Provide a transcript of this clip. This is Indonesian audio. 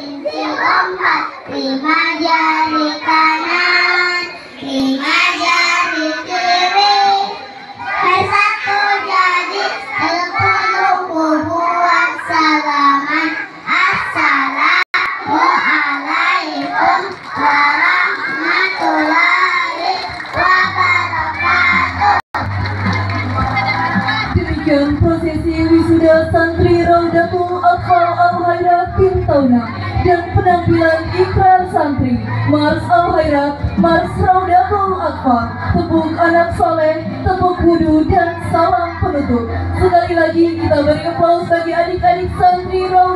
insi empat lima jari kanan lima jari kiri jadi sepuluh kubuat salaman assalamualaikum warahmatullahi wabarakatuh. Wisuda Atfal Pintauna dan penampilan ikrar santri Mars Al-Hairah, Mars Raudatul Atfal, tepuk anak soleh, tepuk wudhu dan salam penutup. Sekali lagi kita beri aplaus bagi adik-adik santri Raudatul.